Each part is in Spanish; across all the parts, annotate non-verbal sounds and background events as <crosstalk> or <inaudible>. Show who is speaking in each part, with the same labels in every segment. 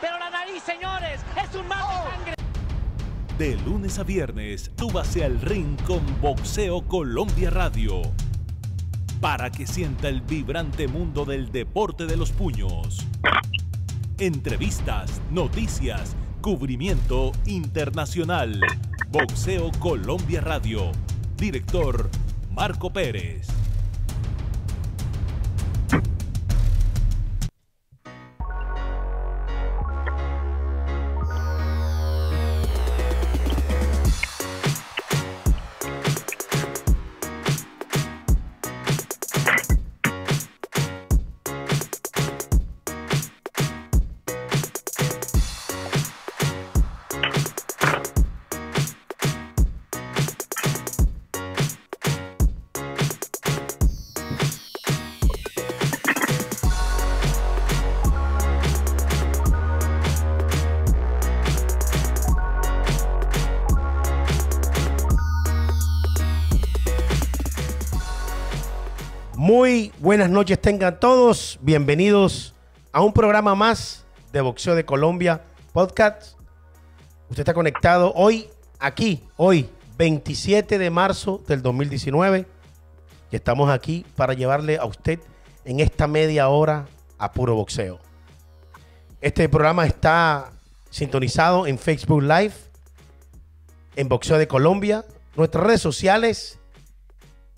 Speaker 1: pero la nariz, señores, es un mar de sangre.
Speaker 2: De lunes a viernes, súbase al ring con Boxeo Colombia Radio. Para que sienta el vibrante mundo del deporte de los puños. Entrevistas, noticias, cubrimiento internacional. Boxeo Colombia Radio. Director Marco Pérez.
Speaker 3: Buenas noches tengan todos. Bienvenidos a un programa más de Boxeo de Colombia Podcast. Usted está conectado hoy, aquí, hoy, 27 de marzo del 2019. Y estamos aquí para llevarle a usted en esta media hora a puro boxeo. Este programa está sintonizado en Facebook Live, en Boxeo de Colombia, nuestras redes sociales,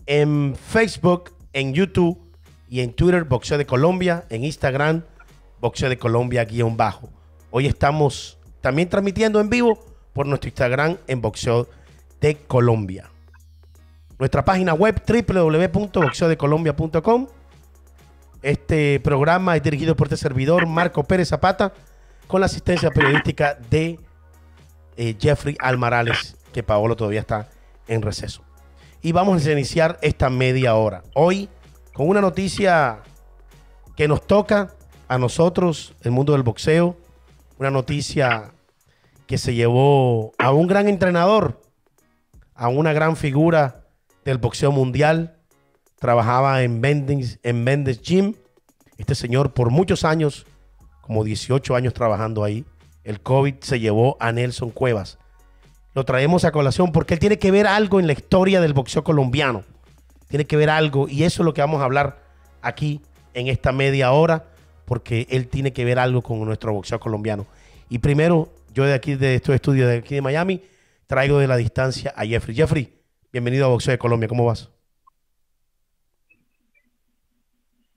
Speaker 3: en Facebook, en YouTube y en Twitter, Boxeo de Colombia, en Instagram, Boxeo de Colombia guion bajo. Hoy estamos también transmitiendo en vivo por nuestro Instagram en Boxeo de Colombia. Nuestra página web www.boxeodecolombia.com. Este programa es dirigido por este servidor, Marco Pérez Zapata, con la asistencia periodística de eh, Jeffrey Almarales, que Paolo todavía está en receso. Y vamos a iniciar esta media hora. Hoy con una noticia que nos toca a nosotros, el mundo del boxeo. Una noticia que se llevó a un gran entrenador, a una gran figura del boxeo mundial. Trabajaba en en Mendes Gym. Este señor por muchos años, como 18 años trabajando ahí. El COVID se llevó a Nelson Cuevas. Lo traemos a colación porque él tiene que ver algo en la historia del boxeo colombiano. Tiene que ver algo y eso es lo que vamos a hablar aquí en esta media hora porque él tiene que ver algo con nuestro boxeo colombiano. Y primero, yo de aquí, de estos estudios de aquí de Miami, traigo de la distancia a Jeffrey. Jeffrey, bienvenido a Boxeo de Colombia. ¿Cómo vas?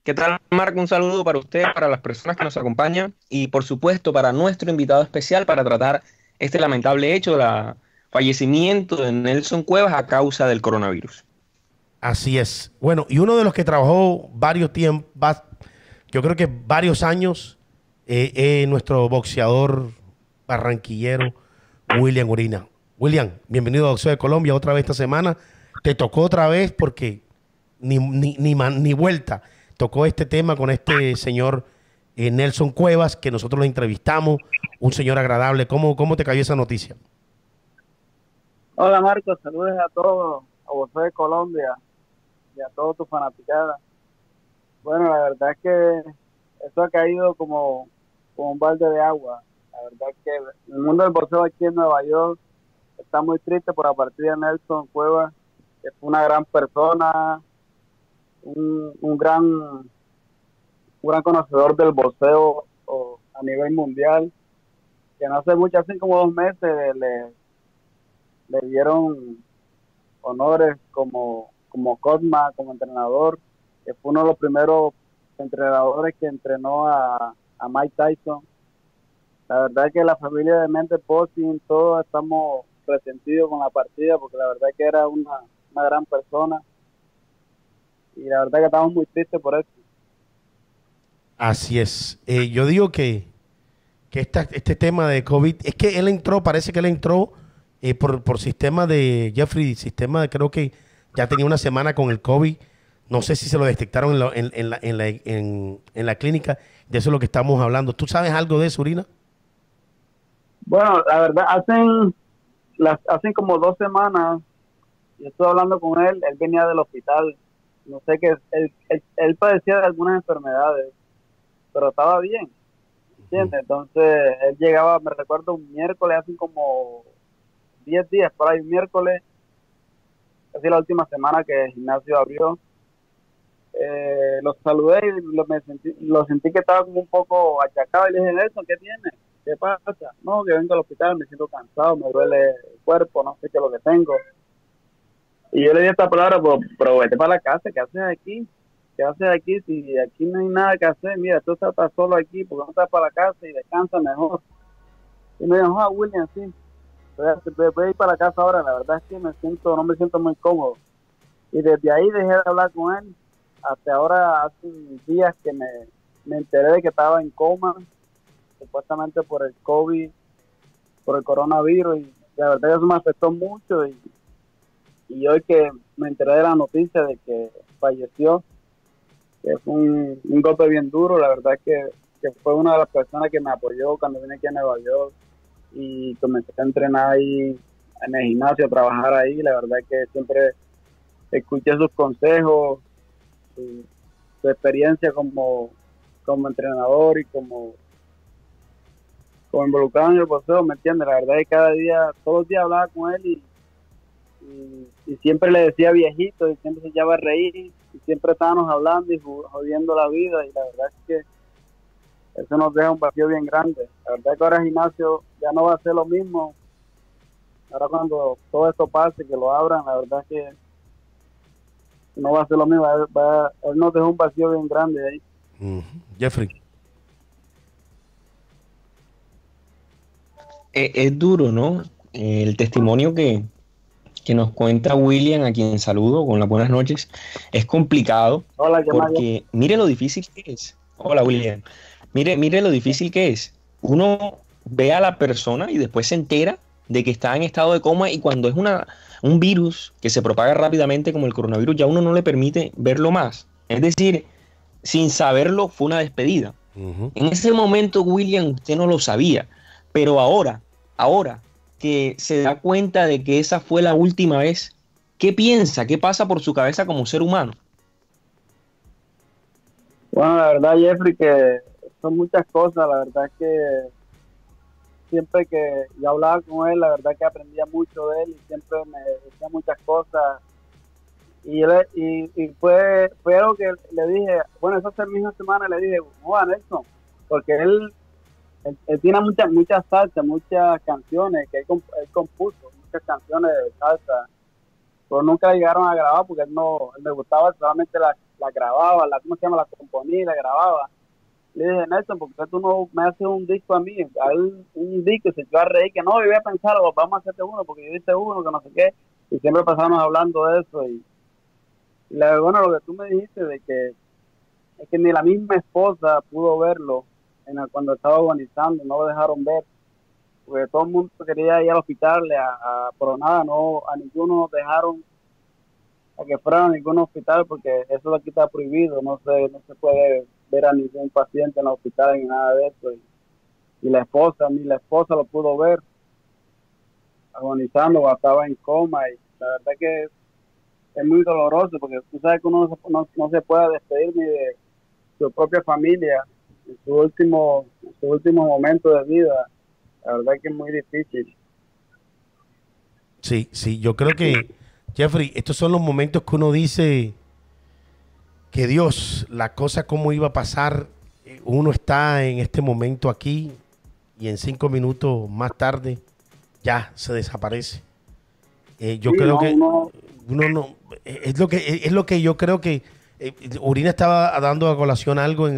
Speaker 4: ¿Qué tal, Marco? Un saludo para usted, para las personas que nos acompañan y, por supuesto, para nuestro invitado especial para tratar este lamentable hecho del fallecimiento de Nelson Cuevas a causa del coronavirus.
Speaker 3: Así es. Bueno, y uno de los que trabajó varios tiempos, yo creo que varios años, es eh, nuestro boxeador barranquillero, William Urina. William, bienvenido a Boxeo de Colombia otra vez esta semana. Te tocó otra vez porque ni, ni, ni, ni vuelta. Tocó este tema con este señor eh, Nelson Cuevas, que nosotros lo entrevistamos, un señor agradable. ¿Cómo, ¿Cómo te cayó esa noticia?
Speaker 5: Hola Marcos, saludos a todos, a vos de Colombia y a todos tus fanaticadas. Bueno, la verdad es que esto ha caído como, un balde de agua. La verdad es que el mundo del boxeo aquí en Nueva York está muy triste por la partida de Nelson Cuevas, que fue una gran persona, un, un gran un gran conocedor del boxeo a nivel mundial, que no hace mucho, hace como dos meses le, le dieron honores como, como Cosma, como entrenador, que fue uno de los primeros entrenadores que entrenó a, a Mike Tyson. La verdad es que la familia de Mente Posting, todos estamos resentidos con la partida, porque la verdad que era una, una gran persona. Y la verdad que estamos muy tristes por eso.
Speaker 3: Así es. Eh, yo digo que, que esta, este tema de COVID, es que él entró, parece que él entró eh, por, por sistema de, Jeffrey, sistema de, creo que ya tenía una semana con el COVID. No sé si se lo detectaron en la, en, en la, en la, en, la clínica. De eso es lo que estamos hablando. ¿Tú sabes algo de eso, Urina?
Speaker 5: Bueno, la verdad, hacen, las, hacen como dos semanas, yo estoy hablando con él, él venía del hospital, no sé qué, él, él, él padecía de algunas enfermedades, pero estaba bien. entiendes? Entonces, él llegaba, me recuerdo, un miércoles, hace como 10 días, por ahí, un miércoles, casi la última semana que el gimnasio abrió. Eh, lo saludé y lo, sentí, que estaba como un poco achacado y le dije, Nelson, ¿qué tiene? ¿Qué pasa? No, que vengo al hospital, me siento cansado, me duele el cuerpo, no sé qué es lo que tengo. Y yo le di esta palabra, pero, pero vete para la casa, ¿qué haces aquí? ¿Qué haces aquí? Si aquí no hay nada que hacer, mira, tú estás, solo aquí, porque no estás para la casa y descansa mejor. Y me dijo, ah, William, sí, voy a ir para la casa ahora, la verdad es que me siento, no me siento muy cómodo. Y desde ahí dejé de hablar con él, hasta ahora hace días que me, me enteré de que estaba en coma, supuestamente por el COVID, por el coronavirus, y la verdad eso me afectó mucho y y hoy que me enteré de la noticia de que falleció, que fue un, golpe bien duro, la verdad que, que, fue una de las personas que me apoyó cuando vine aquí a Nueva York y comencé a entrenar ahí en el gimnasio, a trabajar ahí, la verdad que siempre escuché sus consejos, su, experiencia como, como entrenador y como como involucrado en el boxeo, ¿me entiendes? La verdad es que cada día, todos los días hablaba con él y, y, siempre le decía viejito y siempre se llama a reír y siempre estábamos hablando y jodiendo la vida y la verdad es que eso nos deja un vacío bien grande. La verdad es que ahora el gimnasio ya no va a ser lo mismo. Ahora cuando todo esto pase, que lo abran, la verdad es que no va a ser lo mismo. Él, nos deja un vacío bien grande ahí.
Speaker 3: Jeffrey.
Speaker 4: Eh, es duro, ¿no? El testimonio que, que nos cuenta William, a quien saludo con las buenas noches, es complicado
Speaker 5: Hola,
Speaker 4: porque mire lo difícil que es. Hola William, mire, mire lo difícil que es. Uno ve a la persona y después se entera de que está en estado de coma y cuando es una, un virus que se propaga rápidamente como el coronavirus, ya uno no le permite verlo más. Es decir, sin saberlo fue una despedida. En ese momento William usted no lo sabía, pero ahora, ahora que se da cuenta de que esa fue la última vez, ¿qué piensa? ¿Qué pasa por su cabeza como ser humano?
Speaker 5: Bueno, la verdad, Jeffrey, que son muchas cosas. La verdad es que siempre que yo hablaba con él, la verdad que aprendía mucho de él y siempre me decía muchas cosas. Y, y, fue, fue algo que le dije, bueno, esa misma semana le dije, Juan Nelson, porque él él, tiene muchas muchas salsas, muchas canciones que él, compuso, muchas canciones de salsa, pero nunca llegaron a grabar porque él no, él me gustaba, solamente la, la grababa, la, ¿cómo se llama? La componía, la grababa. Le dije, Nelson, ¿por qué tú no me haces un disco a mí? A él, un disco, y se echó a reír, que no, yo voy a pensar, vamos a hacerte uno, porque yo hice uno, que no sé qué, y siempre pasamos hablando de eso, y, y la, bueno, lo que tú me dijiste de que es que ni la misma esposa pudo verlo cuando estaba organizando, no lo dejaron ver, porque todo el mundo quería ir al hospital, a, pero nada, no, a ninguno dejaron a que fueran a ningún hospital porque eso aquí está prohibido, no se, no se puede ver a ningún paciente en el hospital ni nada de eso. Y, la esposa, ni la esposa lo pudo ver agonizando estaba en coma y la verdad que es muy doloroso porque tú sabes que uno no, no se puede despedir ni de su propia familia en su último, su último momento de vida. La verdad que es muy difícil.
Speaker 3: Sí, sí, yo creo que, Jeffrey, estos son los momentos que uno dice que Dios, la cosa como iba a pasar, uno está en este momento aquí y en cinco minutos más tarde ya se desaparece. Eh, yo creo que uno no, es lo que es lo que yo creo que eh, Urina estaba dando a colación algo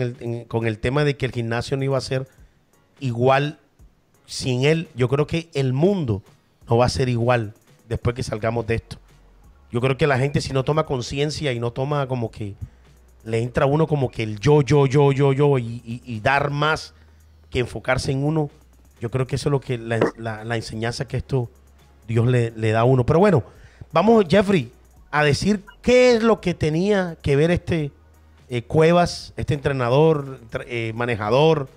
Speaker 3: con el tema de que el gimnasio no iba a ser igual sin él. Yo creo que el mundo no va a ser igual después que salgamos de esto. Yo creo que la gente si no toma conciencia y no toma como que le entra a uno como que el yo, yo, yo, yo, yo y, dar más que enfocarse en uno, yo creo que eso es lo que la, enseñanza que esto Dios le, le da a uno. Pero bueno, vamos Jeffrey, a decir qué es lo que tenía que ver este eh, Cuevas, este entrenador, eh, manejador,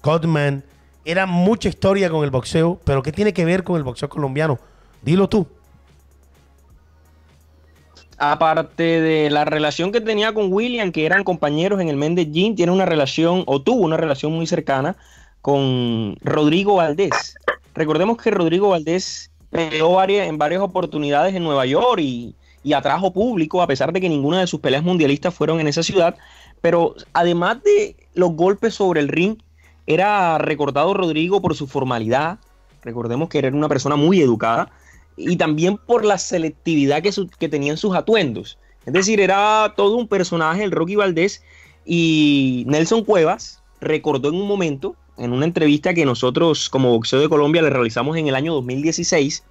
Speaker 3: Codman. Era mucha historia con el boxeo, pero ¿qué tiene que ver con el boxeo colombiano? Dilo tú.
Speaker 4: Aparte de la relación que tenía con William, que eran compañeros en el Mendellín, tiene una relación, o tuvo una relación muy cercana con Rodrigo Valdés. Recordemos que Rodrigo Valdés peleó varias, en varias oportunidades en Nueva York y, y atrajo público, a pesar de que ninguna de sus peleas mundialistas fueron en esa ciudad. Pero además de los golpes sobre el ring, era recordado Rodrigo por su formalidad. Recordemos que era una persona muy educada y también por la selectividad que, su, que tenían sus atuendos. Es decir, era todo un personaje, el Rocky Valdés, y Nelson Cuevas recordó en un momento, en una entrevista que nosotros como Boxeo de Colombia le realizamos en el año 2016,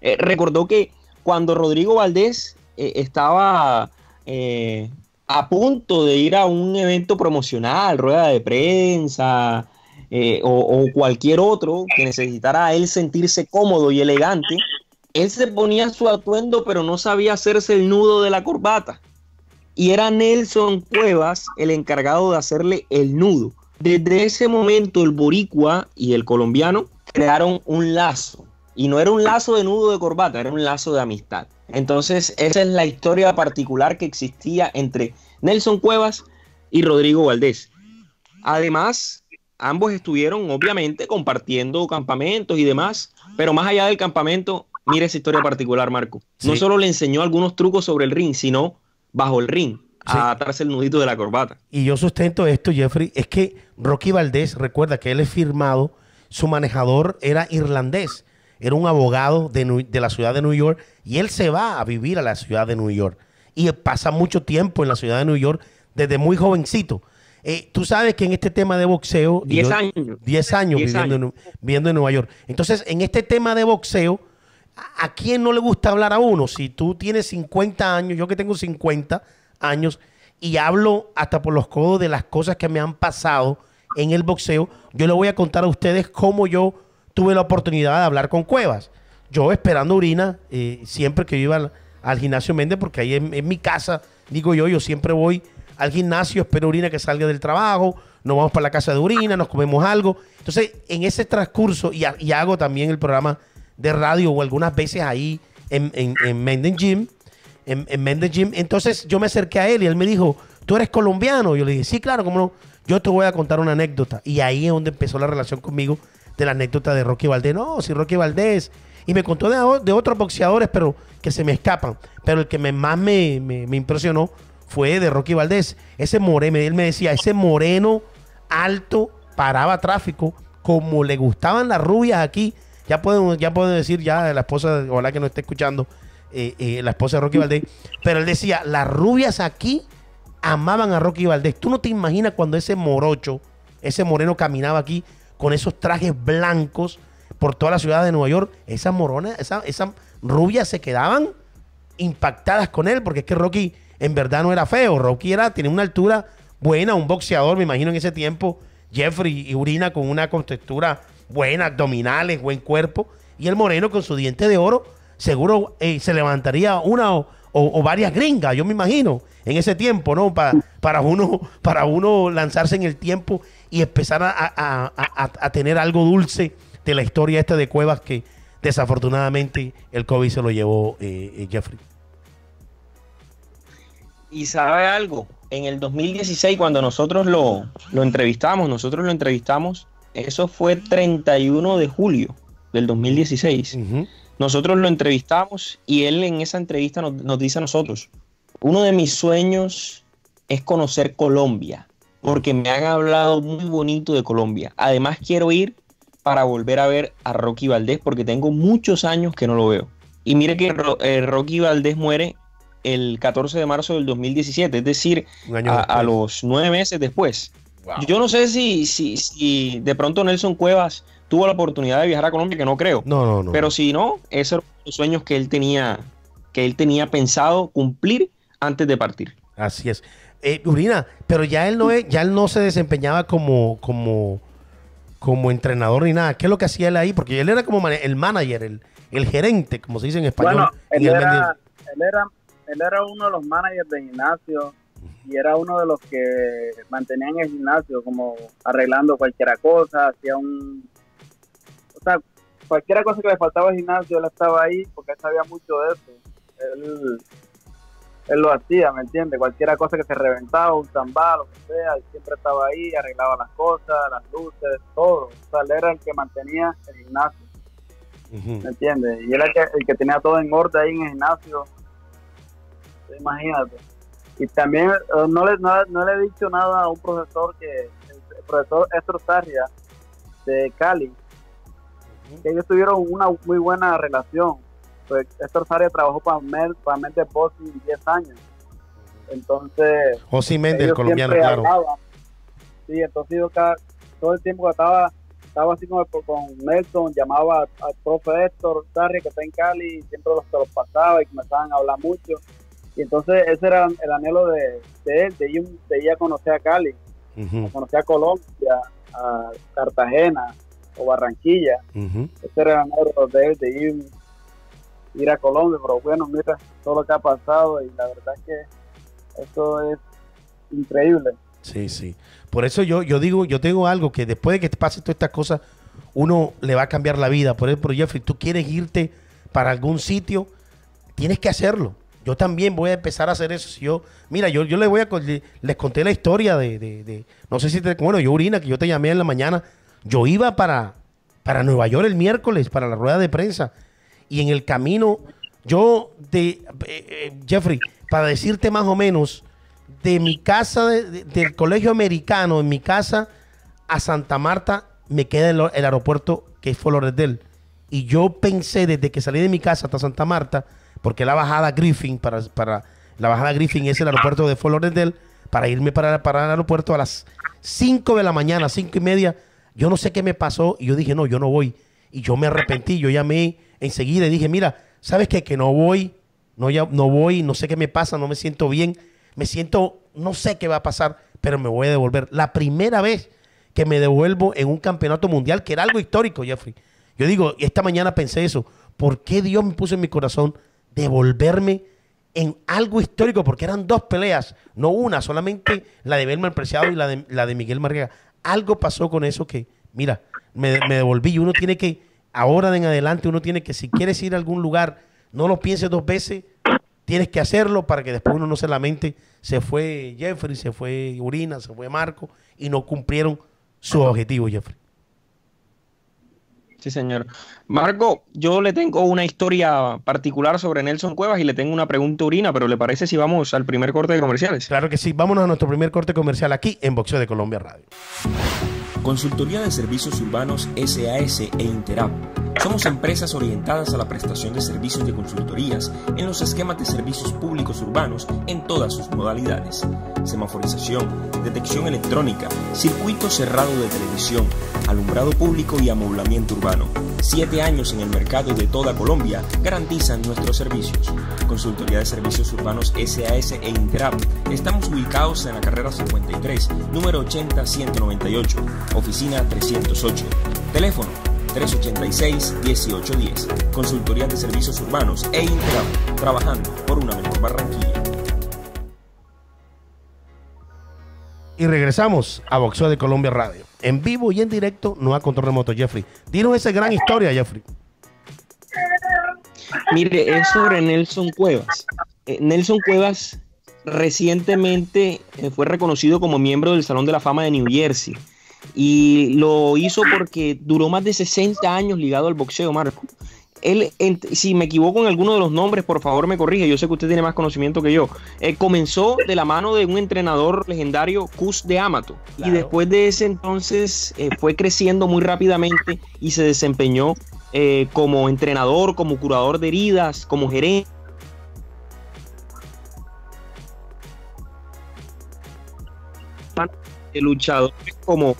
Speaker 4: eh, recordó que cuando Rodrigo Valdés eh, estaba eh, a punto de ir a un evento promocional, rueda de prensa eh, o, cualquier otro que necesitara él sentirse cómodo y elegante, él se ponía su atuendo pero no sabía hacerse el nudo de la corbata. Y era Nelson Cuevas el encargado de hacerle el nudo. Desde ese momento el boricua y el colombiano crearon un lazo. Y no era un lazo de nudo de corbata, era un lazo de amistad. Entonces, esa es la historia particular que existía entre Nelson Cuevas y Rodrigo Valdés. Además, ambos estuvieron obviamente compartiendo campamentos y demás, pero más allá del campamento, mire esa historia particular, Marco. No solo le enseñó algunos trucos sobre el ring, sino bajo el ring,
Speaker 3: Sí.
Speaker 4: a atarse el nudito de la corbata.
Speaker 3: Y yo sustento esto, Jeffrey, es que Rocky Valdés, recuerda que él es firmado, su manejador era irlandés, era un abogado de, de la ciudad de New York y él se va a vivir a la ciudad de New York y pasa mucho tiempo en la ciudad de New York desde muy jovencito. Eh, tú sabes que en este tema de boxeo... y
Speaker 4: 10
Speaker 3: yo-
Speaker 4: años.
Speaker 3: 10 años,
Speaker 4: 10
Speaker 3: viviendo, En, viviendo en Nueva York. Entonces, en este tema de boxeo, ¿a, a quién no le gusta hablar a uno? Si tú tienes 50 años, yo que tengo 50 años, y hablo hasta por los codos de las cosas que me han pasado en el boxeo, yo le voy a contar a ustedes cómo yo tuve la oportunidad de hablar con Cuevas. Yo esperando urina, eh, siempre que iba al, al gimnasio Méndez, porque ahí en, en mi casa, digo yo, yo siempre voy al gimnasio, espero urina que salga del trabajo, nos vamos para la casa de urina, nos comemos algo. Entonces, en ese transcurso, y, ha- y hago también el programa de radio o algunas veces ahí en, en, en Menden Gym, en, en Menden Gym. Entonces yo me acerqué a él y él me dijo, ¿tú eres colombiano? Yo le dije, sí, claro, cómo no. Yo te voy a contar una anécdota. Y ahí es donde empezó la relación conmigo de la anécdota de Rocky Valdés. No, si Rocky Valdés. Y me contó de, otros boxeadores, pero que se me escapan. Pero el que me, más me- me impresionó fue de Rocky Valdés. Ese moreno, él me decía, ese moreno alto paraba tráfico como le gustaban las rubias aquí. Ya pueden, ya decir, ya la esposa, ojalá que no esté escuchando, eh, eh, la esposa de Rocky Valdés. Pero él decía, las rubias aquí amaban a Rocky Valdés. Tú no te imaginas cuando ese morocho, ese moreno caminaba aquí con esos trajes blancos por toda la ciudad de Nueva York. Esas moronas, esas esas rubias se quedaban impactadas con él, porque es que Rocky en verdad no era feo. Rocky era, tenía una altura buena, un boxeador, me imagino en ese tiempo, Jeffrey y Urina con una contextura buena, abdominales, buen cuerpo, y el moreno con su diente de oro, seguro eh, se levantaría una o, varias gringas, yo me imagino, en ese tiempo, ¿no? Pa- para, uno, <laughs> para uno lanzarse en el tiempo y empezar a, a- a- a- a tener algo dulce de la historia esta de Cuevas que desafortunadamente el COVID se lo llevó eh, eh, Jeffrey.
Speaker 4: Y sabe algo, en el 2016 cuando nosotros lo, lo entrevistamos, nosotros lo entrevistamos, eso fue 31 de julio del 2016.
Speaker 3: Ujú.
Speaker 4: Nosotros lo entrevistamos y él en esa entrevista nos, nos dice a nosotros, uno de mis sueños es conocer Colombia, porque me han hablado muy bonito de Colombia. Además quiero ir para volver a ver a Rocky Valdés, porque tengo muchos años que no lo veo. Y mire que eh, Rocky Valdés muere el 14 de marzo del 2017, es decir, a, los nueve meses después. Yo no sé si, si, si de pronto Nelson Cuevas tuvo la oportunidad de viajar a Colombia, que no creo.
Speaker 3: No, no, no.
Speaker 4: Pero si no, esos eran los sueños que él tenía, que él tenía pensado cumplir antes de partir.
Speaker 3: Así es. Eh, Urina, pero ya él no es- ya él no se desempeñaba como, como, como entrenador ni nada. ¿Qué es lo que hacía él ahí? Porque él era como el manager, el, el gerente, como se dice en español.
Speaker 5: Bueno, era, él, era, él era uno de los managers de gimnasio y era uno de los que mantenían el gimnasio como arreglando cualquier cosa, hacía un... O sea, cualquier cosa que le faltaba al gimnasio, él estaba ahí porque él sabía mucho de eso. Él, él lo hacía, ¿me entiendes? Cualquier cosa que se reventaba, un zambá, lo que sea, él siempre estaba ahí, arreglaba las cosas, las luces, todo. O sea, él era el que mantenía el gimnasio. ¿me entiendes? Y era el que, el que tenía todo en orden ahí en el gimnasio. Imagínate. Y también eh, no le, no, no le he dicho nada a un profesor que, el profesor Esther Sarria de Cali, que ellos tuvieron una muy buena relación. Pues Esther Sarria trabajó para Mel, para Mel de Boston 10 años. Entonces,
Speaker 3: José Méndez, el colombiano, claro.
Speaker 5: hablaban. Sí, entonces yo cada- todo el tiempo que estaba, estaba así como con Nelson, llamaba al profe Héctor Sarri que está en Cali siempre los, los pasaba y comenzaban a hablar mucho. Y entonces ese era el anhelo de, de él, de ir, de ir a conocer a Cali, a conocer a Colombia, a Cartagena o Barranquilla. Ese era el anhelo de él, de ir, ir a Colombia. Pero bueno, mira todo lo que ha pasado y la verdad es que eso es increíble.
Speaker 3: Sí, sí. Por eso yo, yo digo, yo tengo algo que después de que te pasen todas estas cosas, uno le va a cambiar la vida. Por ejemplo, Jeffrey, tú quieres irte para algún sitio, tienes que hacerlo. Yo también voy a empezar a hacer eso. Si yo, mira, yo, yo les voy a les conté la historia de, de- de- no sé si te, bueno, yo Urina, que yo te llamé en la mañana. Yo iba para, para Nueva York el miércoles, para la rueda de prensa. Y en el camino, yo de eh, eh, Jeffrey, para decirte más o menos, de mi casa, de- del colegio americano, en mi casa, a Santa Marta, me queda el, el aeropuerto que es Fort Lauderdale. Y yo pensé desde que salí de mi casa hasta Santa Marta, porque la bajada Griffin, para, para la bajada Griffin es el aeropuerto de Fort Lauderdale, para irme para, para el aeropuerto a las 5 de la mañana, 5 y media. Yo no sé qué me pasó y yo dije, no, yo no voy. Y yo me arrepentí, yo llamé enseguida y dije, mira, ¿sabes qué? Que no voy, no, ya, no voy, no sé qué me pasa, no me siento bien, me siento, no sé qué va a pasar, pero me voy a devolver. La primera vez que me devuelvo en un campeonato mundial, que era algo histórico, Jeffrey. Yo digo, esta mañana pensé eso, ¿por qué Dios me puso en mi corazón devolverme en algo histórico? Porque eran dos peleas, no una, solamente la de Belmar Preciado y la de, la de Miguel Marguera. Algo pasó con eso que, mira, me, me devolví y uno tiene que, ahora de en adelante, uno tiene que, si quieres ir a algún lugar, no lo pienses dos veces, tienes que hacerlo para que después uno no se lamente. Se fue Jeffrey, se fue Urina, se fue Marco y no cumplieron su objetivo, Jeffrey.
Speaker 4: Sí, señor. Marco, yo le tengo una historia particular sobre Nelson Cuevas y le tengo una pregunta urina, pero ¿le parece si vamos al primer corte de comerciales?
Speaker 3: Claro que sí. Vámonos a nuestro primer corte comercial aquí en Boxeo de Colombia Radio.
Speaker 6: Consultoría de Servicios Urbanos SAS e Interap. Somos empresas orientadas a la prestación de servicios de consultorías en los esquemas de servicios públicos urbanos en todas sus modalidades. Semaforización, detección electrónica, circuito cerrado de televisión, alumbrado público y amoblamiento urbano. Siete años en el mercado de toda Colombia garantizan nuestros servicios. Consultoría de Servicios Urbanos SAS e Interap. Estamos ubicados en la carrera 53, número 80-198, oficina 308. Teléfono 386-1810. Consultoría de Servicios Urbanos e Interap. Trabajando por una mejor Barranquilla.
Speaker 3: Y regresamos a Boxeo de Colombia Radio. En vivo y en directo, no a control remoto, Jeffrey. Dinos esa gran historia, Jeffrey.
Speaker 4: Mire, es sobre Nelson Cuevas. Eh, Nelson Cuevas recientemente eh, fue reconocido como miembro del Salón de la Fama de New Jersey y lo hizo porque duró más de 60 años ligado al boxeo, Marco. Él, en- si me equivoco en alguno de los nombres, por favor me corrige, yo sé que usted tiene más conocimiento que yo. Eh, comenzó de la mano de un entrenador legendario, Cus de Amato, y después de ese entonces eh, fue creciendo muy rápidamente y se desempeñó eh, como entrenador, como curador de heridas, como gerente. de luchadores como,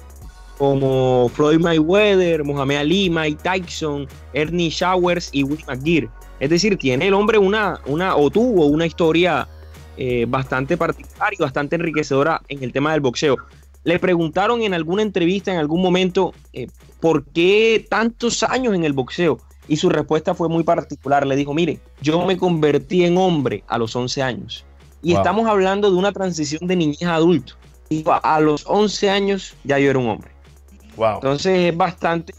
Speaker 4: como Floyd Mayweather, Mohamed Ali, Mike Tyson, Ernie Showers y Will McGear. Es decir, tiene el hombre una, una o tuvo una historia eh, bastante particular y bastante enriquecedora en el tema del boxeo. Le preguntaron en alguna entrevista, en algún momento, eh, por qué tantos años en el boxeo. Y su respuesta fue muy particular. Le dijo, mire, yo me convertí en hombre a los 11 años. Y
Speaker 3: Wow.
Speaker 4: estamos hablando de una transición de niñez a adulto. Y a- a los 11 años ya yo era un hombre.
Speaker 3: Wow.
Speaker 4: Entonces es bastante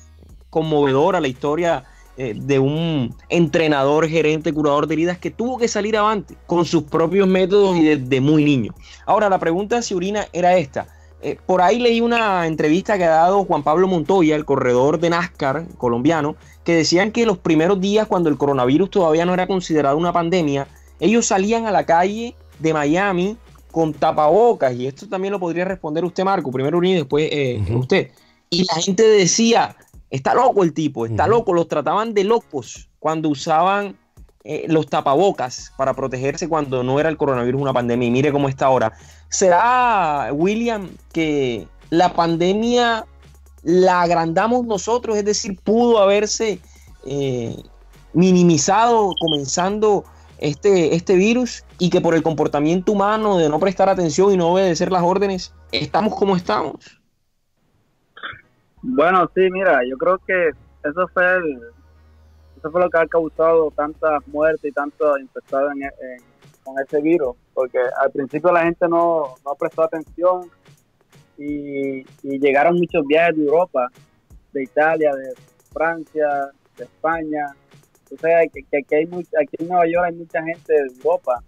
Speaker 4: conmovedora la historia eh, de un entrenador, gerente, curador de heridas que tuvo que salir avante con sus propios métodos y desde muy niño. Ahora, la pregunta de Urina era esta. Eh, por ahí leí una entrevista que ha dado Juan Pablo Montoya, el corredor de NASCAR colombiano, que decían que los primeros días, cuando el coronavirus todavía no era considerado una pandemia, ellos salían a la calle de Miami con tapabocas, y esto también lo podría responder usted, Marco, primero Urina y después eh, usted. Y la gente decía, está loco el tipo, está loco, los trataban de locos cuando usaban eh, los tapabocas para protegerse cuando no era el coronavirus una pandemia. Y mire cómo está ahora. ¿Será, William, que la pandemia la agrandamos nosotros? Es decir, pudo haberse eh, minimizado comenzando este, este virus y que por el comportamiento humano de no prestar atención y no obedecer las órdenes, estamos como estamos.
Speaker 5: Bueno, sí, mira, yo creo que eso fue eso fue lo que ha causado tanta muerte y tanto infectado con ese virus, porque al principio la gente no, no prestó atención y, llegaron muchos viajes de Europa, de Italia, de Francia, de España. O sea, que, aquí, hay aquí en Nueva York hay mucha gente de Europa,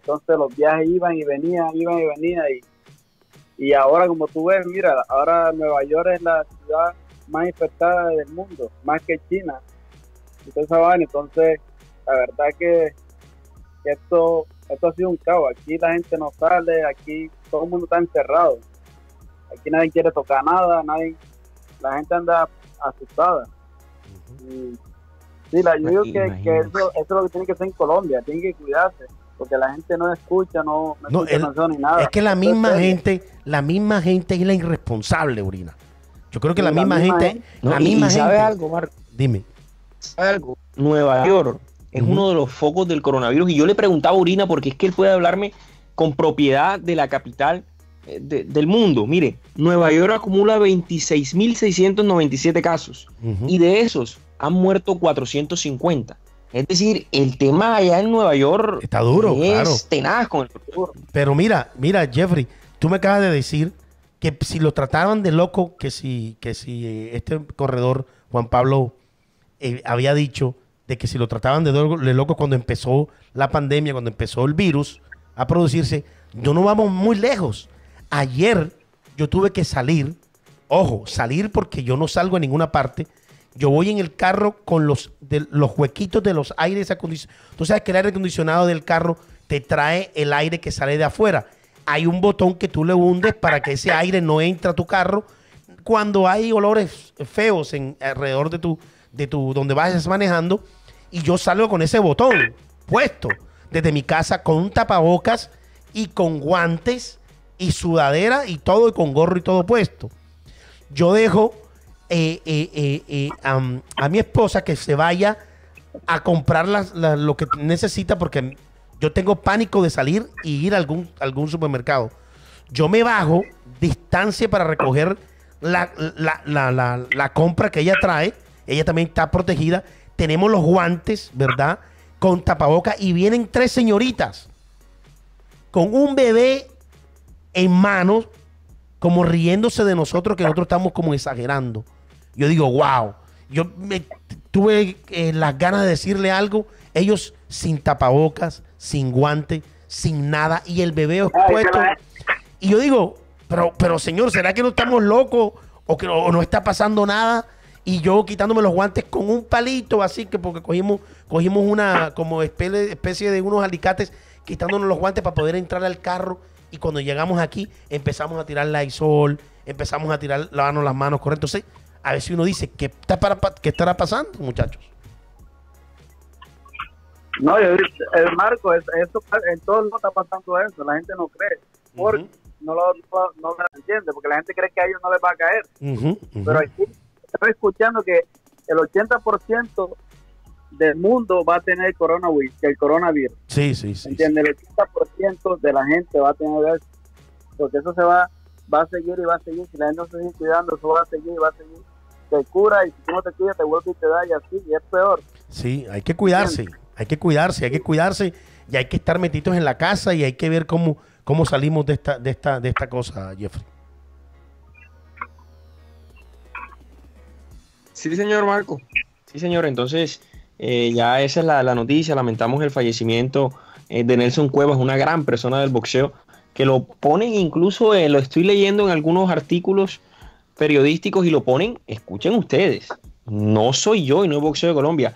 Speaker 5: entonces los viajes iban y venían, iban y venían y y ahora, como tú ves, mira, ahora Nueva York es la ciudad más infectada del mundo, más que China. Entonces, entonces la verdad que, esto, esto ha sido un caos. Aquí la gente no sale, aquí todo el mundo está encerrado. Aquí nadie quiere tocar nada, nadie, la gente anda asustada. sí, la, yo digo que, que eso, eso, es lo que tiene que ser en Colombia, tiene que cuidarse porque la gente no escucha, no, no, escucha ni nada.
Speaker 3: Es que la misma gente, la misma gente es la irresponsable, Urina. Yo creo que la, misma, gente, la misma
Speaker 4: ¿sabe algo, Marco?
Speaker 3: Dime.
Speaker 4: ¿Sabe algo? Nueva York es uno de los focos del coronavirus y yo le preguntaba a Urina porque es que él puede hablarme con propiedad de la capital eh, del mundo. Mire, Nueva York acumula 26.697 casos y de esos han muerto 450. Es decir, el tema allá en Nueva York
Speaker 3: está duro,
Speaker 4: es tenaz con el
Speaker 3: Pero mira, mira, Jeffrey, tú me acabas de decir que si lo trataban de loco, que si, que si eh, este corredor, Juan Pablo, eh, había dicho de que si lo trataban de, de loco cuando empezó la pandemia, cuando empezó el virus a producirse, no nos vamos muy lejos. Ayer yo tuve que salir, ojo, salir porque yo no salgo a ninguna parte yo voy en el carro con los, de, los huequitos de los aires acondicionados. Tú sabes que el aire acondicionado del carro te trae el aire que sale de afuera. Hay un botón que tú le hundes para que ese aire no entre a tu carro cuando hay olores feos en, alrededor de tu, de tu, donde vayas manejando. Y yo salgo con ese botón puesto desde mi casa con un tapabocas y con guantes y sudadera y todo, y con gorro y todo puesto. Yo dejo eh, eh, eh, a, mi esposa que se vaya a comprar lo que necesita porque yo tengo pánico de salir y ir a algún, supermercado. Yo me bajo distancia para recoger la, la, compra que ella trae. Ella también está protegida. Tenemos los guantes, ¿verdad? Con tapaboca y vienen tres señoritas con un bebé en manos, como riéndose de nosotros, que nosotros estamos como exagerando. Yo digo, wow. Yo me, tuve eh, las ganas de decirle algo. Ellos sin tapabocas, sin guante, sin nada. Y el bebé expuesto. Y yo digo, pero, pero señor, ¿será que no estamos locos? ¿O que no está pasando nada? Y yo quitándome los guantes con un palito, así que porque cogimos, cogimos una como especie de unos alicates, quitándonos los guantes para poder entrar al carro. Y cuando llegamos aquí, empezamos a tirar la isol, empezamos a tirar, lavarnos las manos, correcto. Entonces, a si uno dice, ¿qué, está para, qué estará pasando, muchachos?
Speaker 5: No, yo, el eh, Marco, eso, en todo el mundo está pasando eso, la gente no cree, porque no, lo, no, lo entiende, porque la gente cree que a ellos no les va a caer. Pero aquí estoy escuchando que el 80% del mundo va a tener coronavirus, el coronavirus.
Speaker 3: Sí, sí, sí.
Speaker 5: ¿Entiendes? El 80% de la gente va a tener eso, porque eso se va va a seguir y va a seguir. Si la gente no se sigue cuidando, eso va a seguir y va a seguir. Te cura y si tú no te cuidas, te vuelve y te da y así, y es peor.
Speaker 3: Sí, hay que cuidarse, hay que cuidarse, hay que cuidarse y hay que estar metidos en la casa y hay que ver cómo, cómo salimos de esta, de esta, de esta cosa, Jeffrey.
Speaker 4: Sí, señor Marco. Sí, señor, entonces eh, ya esa es la, la, noticia, lamentamos el fallecimiento eh, de Nelson Cuevas, una gran persona del boxeo, que lo ponen incluso, eh, lo estoy leyendo en algunos artículos periodísticos y lo ponen, escuchen ustedes, no soy yo y no es boxeo de Colombia,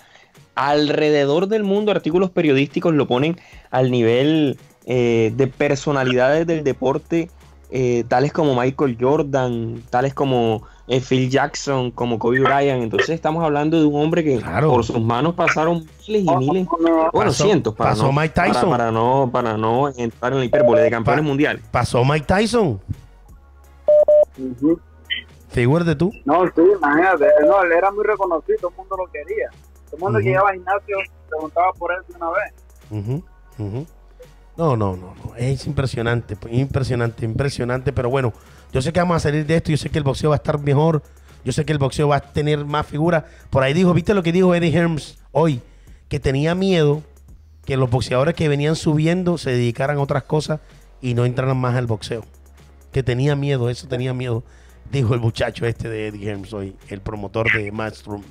Speaker 4: alrededor del mundo artículos periodísticos lo ponen al nivel de personalidades del deporte eh, tales como Michael Jordan, tales como eh, Phil Jackson, como Kobe Bryant. Entonces estamos hablando de un hombre que por sus manos pasaron miles y miles, bueno, cientos, para
Speaker 3: pasó
Speaker 4: no,
Speaker 3: Mike Tyson.
Speaker 4: Para, no, para no entrar en la hipérbole de campeones mundiales.
Speaker 3: Pasó Mike Tyson. Figúrate tú.
Speaker 5: No, sí, imagínate. No, él era muy reconocido, todo el mundo lo quería. Todo el mundo que llegaba al gimnasio preguntaba por él de una vez.
Speaker 3: Ujú, ujú. No, no, no, no. Es impresionante, pues, impresionante, impresionante. Pero bueno, yo sé que vamos a salir de esto. Yo sé que el boxeo va a estar mejor. Yo sé que el boxeo va a tener más figuras. Por ahí dijo, ¿viste lo que dijo Eddie Herms hoy? Que tenía miedo que los boxeadores que venían subiendo se dedicaran a otras cosas y no entraran más al boxeo. Que tenía miedo, eso tenía miedo. Dijo el muchacho este de Eddie Herms hoy, el promotor de Matchroom.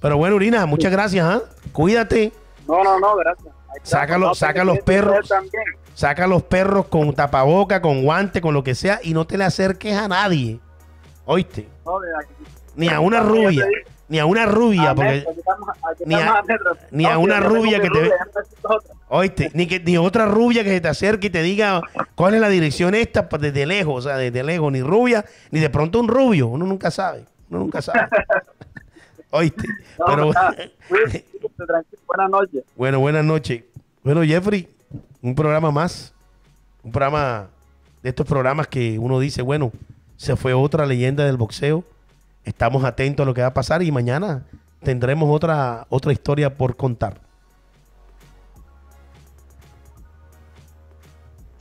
Speaker 3: Pero bueno, Urina, muchas gracias, ¿ah? Cuídate.
Speaker 5: No, no, no, gracias.
Speaker 3: Sácalo-
Speaker 5: No,
Speaker 3: saca los perros. Saca los perros con tapaboca, con guante, con lo que sea, y no te le acerques a nadie. ¿Oíste?
Speaker 5: No.
Speaker 3: Ni a una rubia. Ni a una rubia, porque. ni a- ni a una rubia que te ve- ¿Oíste? Ni, que, ni otra rubia que se te acerque y te diga cuál es la dirección esta pues, desde lejos, o sea, desde lejos, ni rubia, ni de pronto un rubio. Uno nunca sabe. Uno nunca sabe. <laughs> ¿Oíste?
Speaker 5: No,
Speaker 3: Pero. <laughs>
Speaker 5: Buenas noches.
Speaker 3: Bueno, buenas noches. Bueno, Jeffrey, un programa más. Un programa de estos programas que uno dice, bueno, se fue otra leyenda del boxeo. Estamos atentos a lo que va a pasar y mañana tendremos otra, otra historia por contar.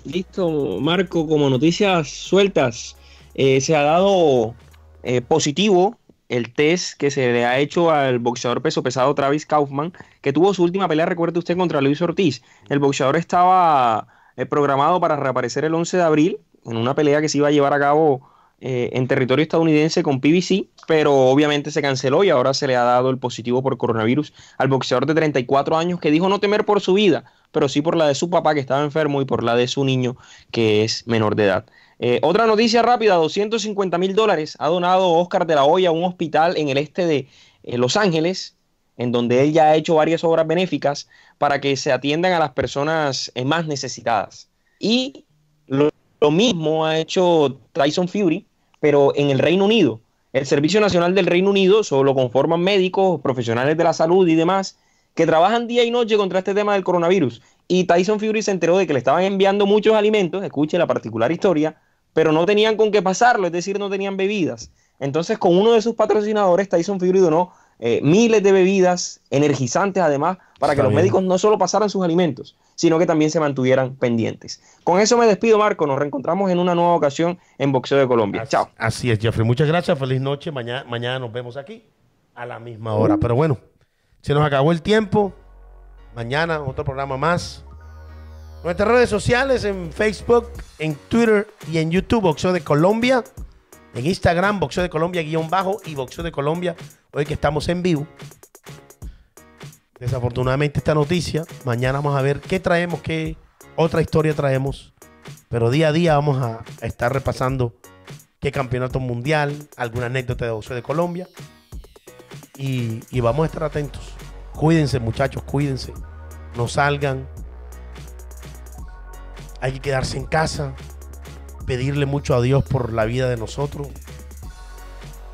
Speaker 4: Listo, Marco, como noticias sueltas, eh, se ha dado eh, positivo el test que se le ha hecho al boxeador peso pesado Travis Kaufman, que tuvo su última pelea, recuerde usted, contra Luis Ortiz. El boxeador estaba eh, programado para reaparecer el 11 de abril en una pelea que se iba a llevar a cabo eh, en territorio estadounidense con PBC, pero obviamente se canceló y ahora se le ha dado el positivo por coronavirus al boxeador de 34 años que dijo no temer por su vida, pero sí por la de su papá que estaba enfermo y por la de su niño que es menor de edad. Eh, otra noticia rápida, 250 mil dólares ha donado Oscar de la Hoya a un hospital en el este de eh, Los Ángeles, en donde él ya ha hecho varias obras benéficas para que se atiendan a las personas eh, más necesitadas. Y lo, lo mismo ha hecho Tyson Fury, pero en el Reino Unido. El Servicio Nacional del Reino Unido solo conforman médicos, profesionales de la salud y demás que trabajan día y noche contra este tema del coronavirus. Y Tyson Fury se enteró de que le estaban enviando muchos alimentos, escuche la particular historia, pero no tenían con qué pasarlo, es decir, no tenían bebidas. Entonces, con uno de sus patrocinadores, Tyson Fury donó eh, miles de bebidas, energizantes además, para
Speaker 3: Está
Speaker 4: que los médicos no solo pasaran sus alimentos, sino que también se mantuvieran pendientes. Con eso me despido, Marco. Nos reencontramos en una nueva ocasión en Boxeo de Colombia. Chao.
Speaker 3: Así es, Jeffrey. Muchas gracias. Feliz noche. Mañana, mañana nos vemos aquí a la misma hora. Pero bueno, se nos acabó el tiempo. Mañana otro programa más. Nuestras redes sociales en Facebook, en Twitter y en YouTube, Boxeo de Colombia. En Instagram, Boxeo de Colombia guion bajo y Boxeo de Colombia. Hoy que estamos en vivo. Desafortunadamente esta noticia. Mañana vamos a ver qué traemos, qué otra historia traemos. Pero día a día vamos a estar repasando qué campeonato mundial, alguna anécdota de boxeo de Colombia. Y, vamos a estar atentos. Cuídense, muchachos, cuídense. No salgan. Hay que quedarse en casa. Pedirle mucho a Dios por la vida de nosotros.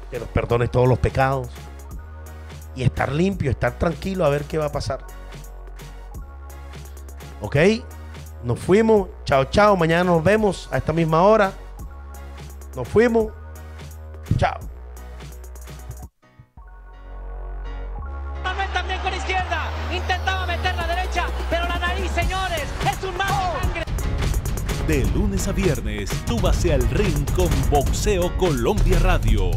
Speaker 3: Que nos perdone todos los pecados. Y estar limpio, estar tranquilo a ver qué va a pasar. ¿Ok? Nos fuimos. Chao, chao. Mañana nos vemos a esta misma hora. Nos fuimos. Chao.
Speaker 2: De lunes a viernes, súbase al ring con Boxeo Colombia Radio.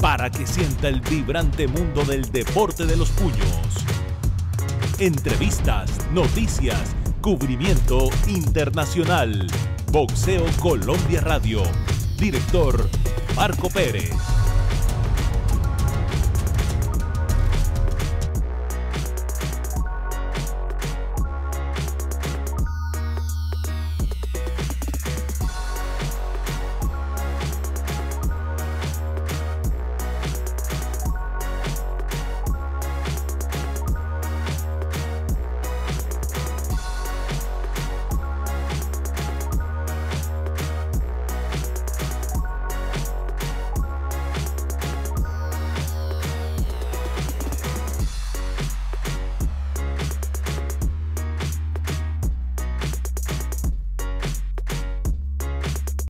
Speaker 2: Para que sienta el vibrante mundo del deporte de los puños. Entrevistas, noticias, cubrimiento internacional. Boxeo Colombia Radio. Director Marco Pérez.